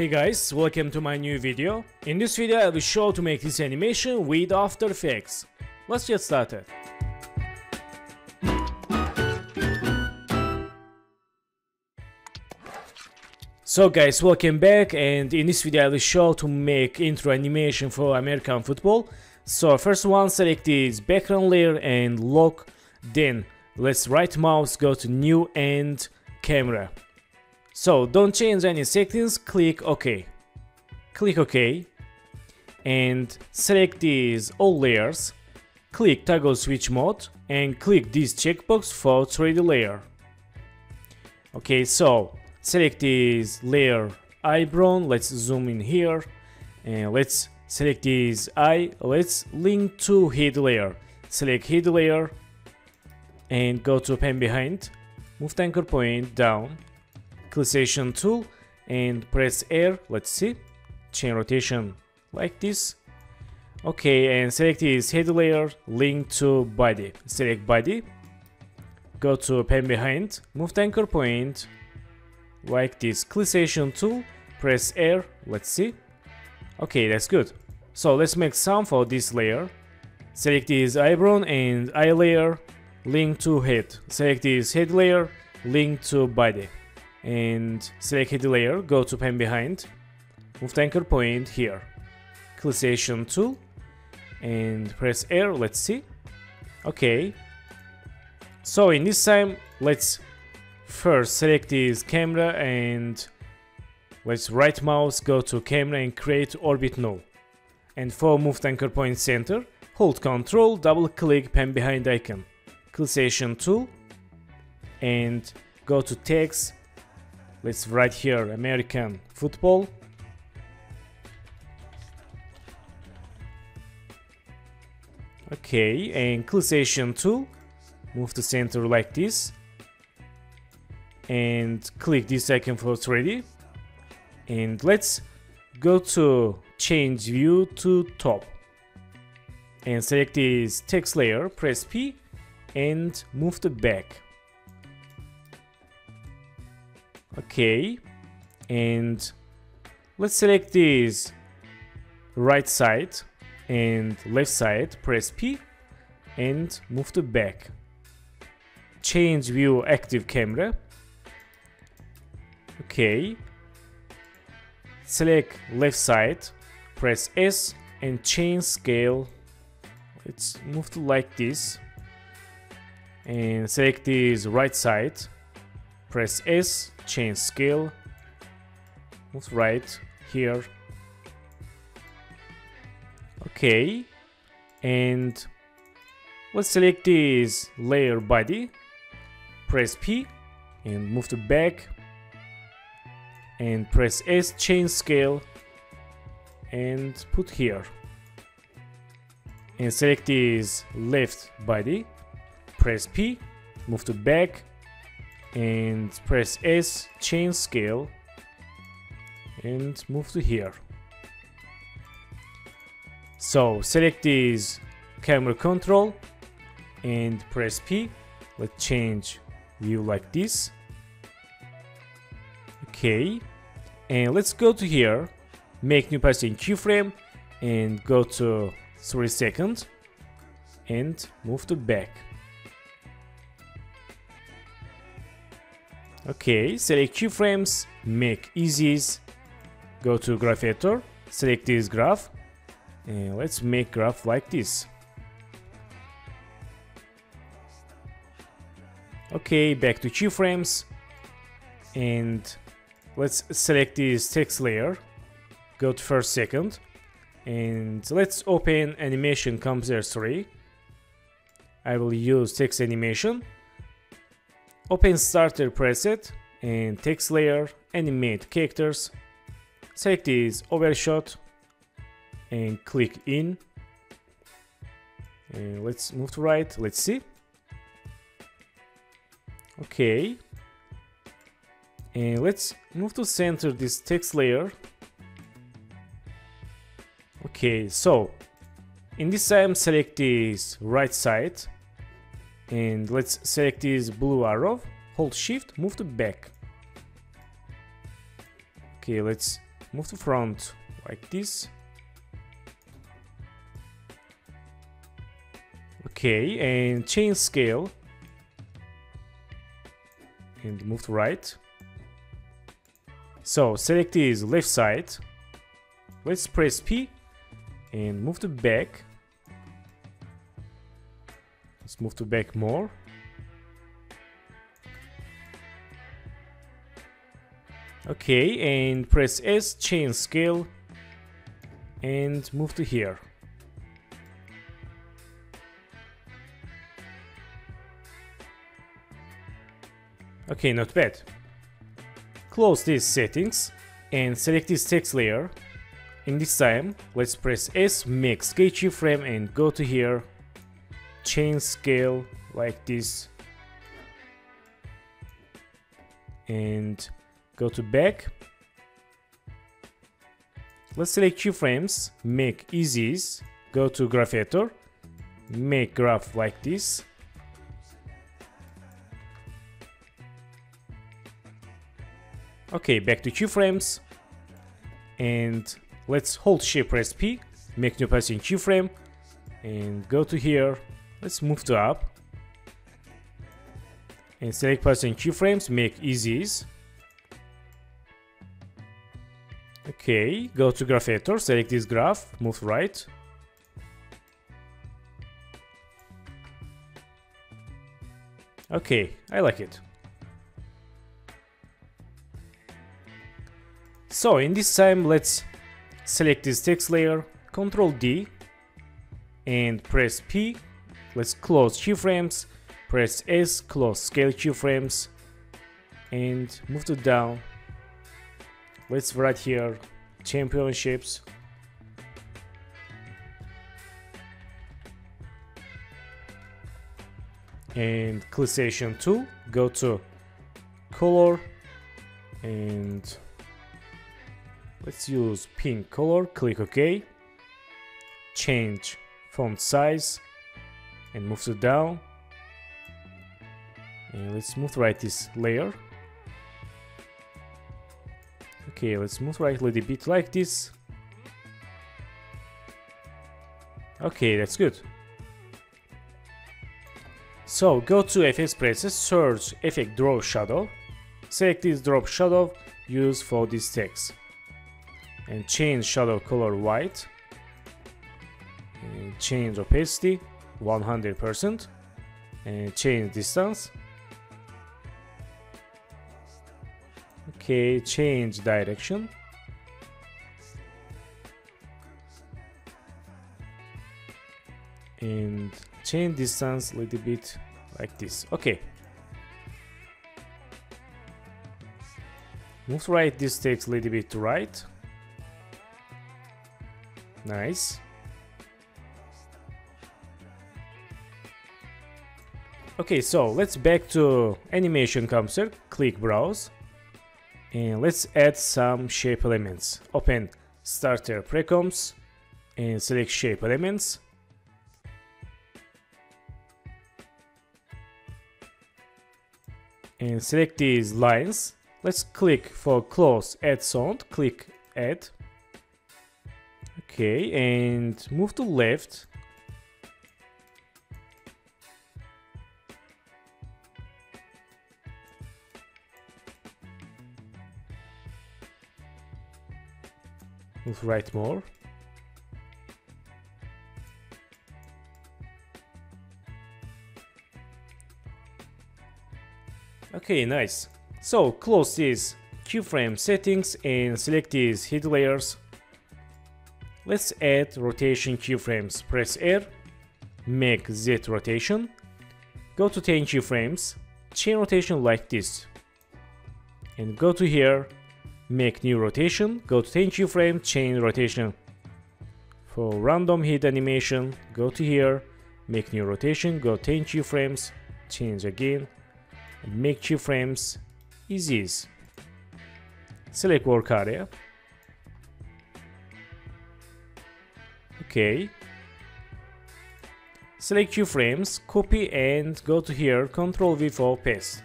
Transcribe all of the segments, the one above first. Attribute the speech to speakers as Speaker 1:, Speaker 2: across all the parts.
Speaker 1: Hey guys, welcome to my new video. In this video I will show to make this animation with After Effects. Let's get started. So guys, welcome back and in this video I will show to make intro animation for American football. So first one select this background layer and lock then let's right mouse go to new and camera. So don't change any settings, click OK. Click OK and select these all layers. Click toggle switch mode and click this checkbox for 3D layer. Okay, so select this layer eyebrow, let's zoom in here and let's select this eye, let's link to head layer. Select head layer and go to pan behind, move the anchor point down Clickation tool and press R, let's see, chain rotation like this. Okay, and select this head layer, link to body. Select body, go to pan behind, move the anchor point like this. Clickation tool, press R, let's see. Okay, that's good. So let's make some for this layer. Select this eyebrow and eye layer, link to head. Select this head layer, link to body and select the layer, go to pan behind, move the anchor point here, clickation tool, and press R, let's see. Okay. So in this time, let's first select this camera and let's right mouse, go to camera and create orbit null. And for move the anchor point center, hold Ctrl, double click pan behind icon, clickation tool, and go to text Let's write here American football. Okay, and clickation tool. Move to center like this. And click this icon for 3D. And let's go to change view to top. And select this text layer, press P and move to back. Okay. And let's select this right side and left side, press P and move to back. Change view active camera. Okay. Select left side, press S and change scale. Let's move to like this. And select this right side, press S change scale. Move right here. Okay. And let's select this layer body. Press P and move to back. And press S change scale and put here. And select this left body. Press P move to back and press S, change scale, and move to here. So select this camera control and press P. Let's change view like this. Okay, and let's go to here, make new pattern keyframe, and go to 3 seconds, and move to back. Okay, select keyframes, make easies, go to graph editor, select this graph, and let's make graph like this. Okay, back to keyframes, and let's select this text layer, go to first second, and let's open animation composer 3. I will use text animation Open starter preset and text layer, animate characters. Select this overshoot and click in. And let's move to right, let's see. Okay. And let's move to center this text layer. Okay, so in this time select this right side and let's select this blue arrow hold shift move to back okay let's move to front like this. Okay, and change scale. And move to right. So select this left side. Let's press P and move to back. Move to back more. Okay, and press S, change scale, and move to here. Okay, not bad. Close these settings and select this text layer. In this time, let's press S, make scale keyframe and go to here. Change scale like this. And go to back. Let's select keyframes, make easies, go to graph editor, make graph like this. Okay, back to keyframes. And let's hold shift press P, make new passing keyframe, and go to here. Let's move to up. And select passing keyframes, make easies. Okay, go to graph editor, select this graph, move right. Okay, I like it. So in this time let's select this text layer, Ctrl D and press P. Let's close keyframes, press S, close scale keyframes and move to down. Let's write here championships. And clickation tool, go to color and Let's use pink color, click OK. Change font size and move to down. And let's move right this layer. Okay, let's move right a little bit like this. Okay, that's good. So go to FX presets, search effect drop shadow. Select this drop shadow used for this text and change shadow color white and change opacity 100% and change distance. Okay change direction. And change distance a little bit like this. Okay. Move right this takes a little bit to right. Nice. Okay, so let's back to animation composer, click browse, and let's add some shape elements. Open starter precomps and select shape elements. And select these lines. Let's click for close add sound, click add Okay, and move to left. Move right more. Okay, nice. So close these keyframe settings and select these hid layers Let's add rotation keyframes. Press R, make Z rotation, go to 10 keyframes, chain rotation like this. And go to here, make new rotation, go to 10 keyframe, chain rotation. For random hit animation, go to here, make new rotation, go 10 keyframes, change again, make keyframes easy. Select work area, Okay. Select keyframes, copy and go to here, Ctrl V for paste.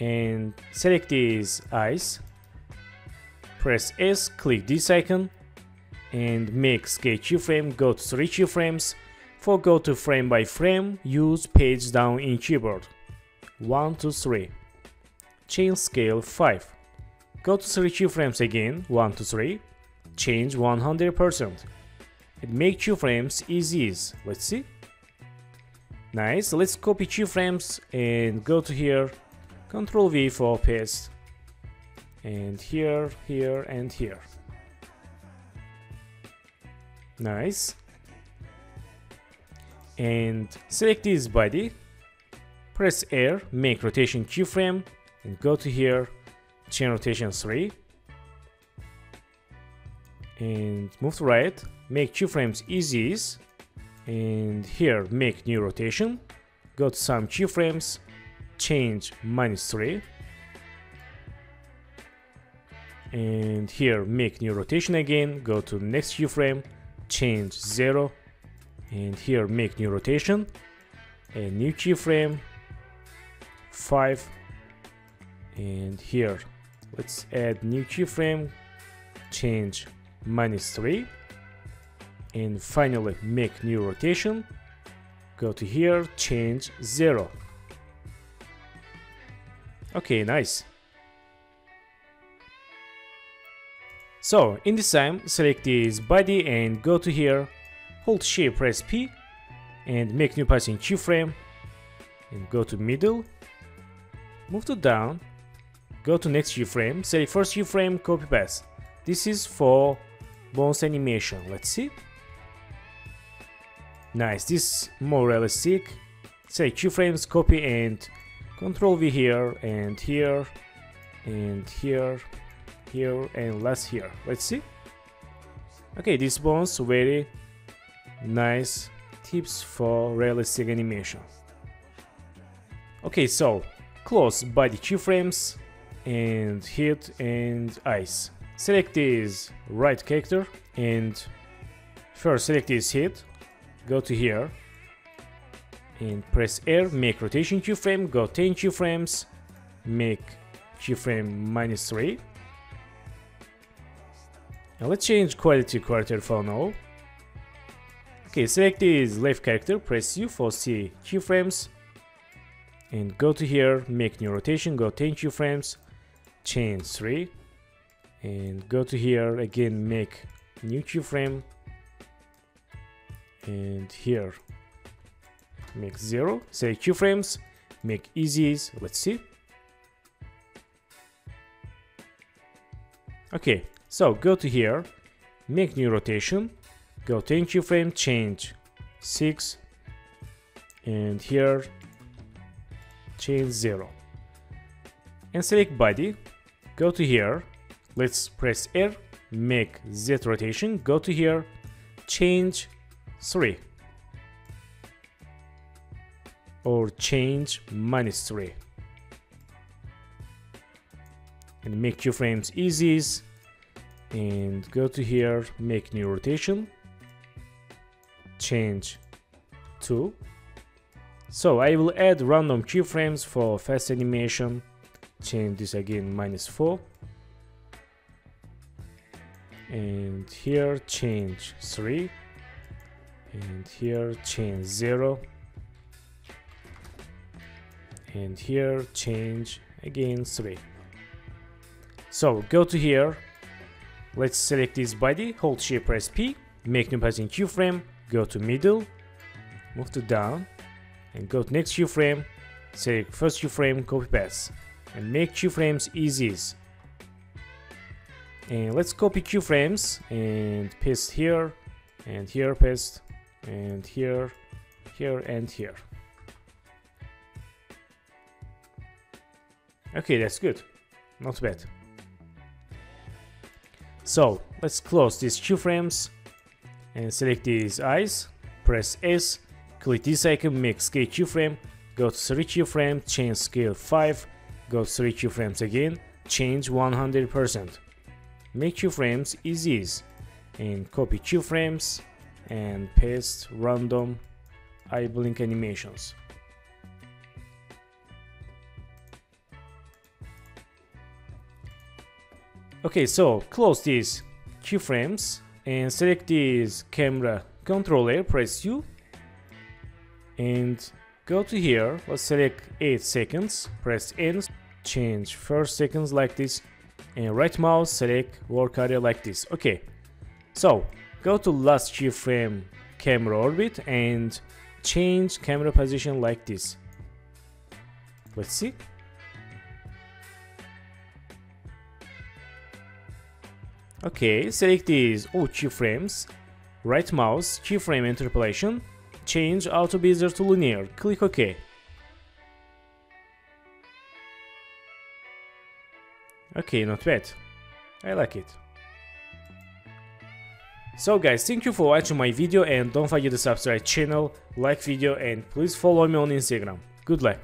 Speaker 1: And select these eyes. press S, click this icon, and make sketch keyframe, go to 3 keyframes. For go to frame by frame, use page down in keyboard. 1 to 3. Change scale 5. Go to 3 keyframes again, 1 to 3. Change 100%. And make keyframes easy. Let's see. Nice, let's copy keyframes and go to here. Control V for paste. And here, here, and here. Nice. And select this body. Press R, make rotation keyframe, and go to here, chain rotation 3. And move to right, make keyframes easy, and here make new rotation. Go to some keyframes, change minus 3. And here make new rotation again, go to next keyframe, change 0 and here make new rotation. A new keyframe 5 and here let's add new keyframe change minus 3 and finally make new rotation. Go to here change 0 okay nice So in this time, select this body and go to here, hold shift press P and make new path in keyframe and go to middle, move to down, go to next keyframe, select first keyframe, copy paste. This is for bones animation, let's see. Nice, this more realistic. Select keyframes, copy and control V here and here and here here and last here. Let's see. Okay this bones very nice tips for realistic animation. Okay so close body keyframes and head and eyes select this right character and first select this head go to here and press R make rotation keyframe go 10 keyframes make keyframe minus 3 now let's change quality quarter for now. Okay, select this left character, press U for C keyframes, and go to here, make new rotation, go 10 keyframes, change 3, and go to here, again make new keyframe, and here make 0, say keyframes, make easies, let's see. Okay, so go to here, make new rotation, go 10 keyframe, change 6, and here change 0. And select body, go to here, let's press R, make Z rotation, go to here, change 3. Or change minus 3. And make keyframes easy and go to here make new rotation change to. So I will add random keyframes for fast animation change this again minus 4 and here change 3 and here change 0 and here change again 3 so go to here Let's select this body, hold shift press P, make new path in keyframe, go to middle, move to down, and go to next keyframe, select first keyframe, copy paste, and make keyframes easy. And let's copy keyframes and paste here, and here paste, and here, here, and here. Okay, that's good. Not bad. So let's close these two frames and select these eyes, press S, click this icon, make scale keyframe, go to 3 keyframe, change scale 5, go to 3 keyframes again, change 100%. Make keyframes is easy and copy keyframes and paste random eye blink animations. Okay, so close these keyframes and select this camera controller, press U and go to here, let's select 8 seconds, press N, change first seconds like this and right mouse select work area like this. Okay, so go to last keyframe camera orbit and change camera position like this. Let's see. Okay, select these oh, all keyframes, right mouse, keyframe interpolation, change auto bezier to linear, click OK. Okay, not bad. I like it. So guys, thank you for watching my video and don't forget to subscribe channel, like video and please follow me on Instagram. Good luck.